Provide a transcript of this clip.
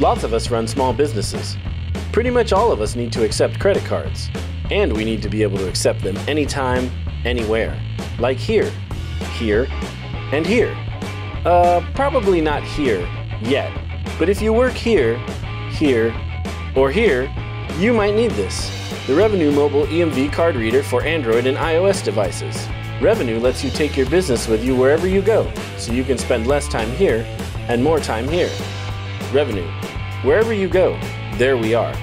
Lots of us run small businesses. Pretty much all of us need to accept credit cards. And we need to be able to accept them anytime, anywhere. Like here, here, and here. Uh, probably not here yet. But if you work here, here, or here, you might need this. The Revonu Mobile EMV card reader for Android and iOS devices. Revonu lets you take your business with you wherever you go, so you can spend less time here and more time here. Revonu. Wherever you go, there we are.